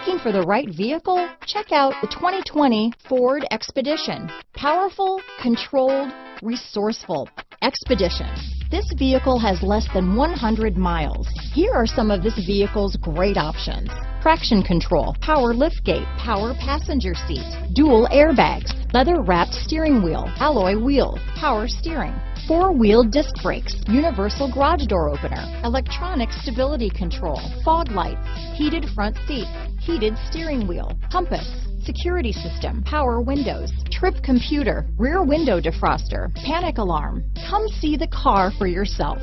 Looking for the right vehicle? Check out the 2020 Ford Expedition. Powerful, controlled, resourceful. Expedition. This vehicle has less than 100 miles. Here are some of this vehicle's great options. Traction control, power liftgate, power passenger seat, dual airbags, leather wrapped steering wheel, alloy wheels, power steering, four-wheel disc brakes, universal garage door opener, electronic stability control, fog lights, heated front seats, heated steering wheel, compass, security system, power windows, trip computer, rear window defroster, panic alarm. Come see the car for yourself.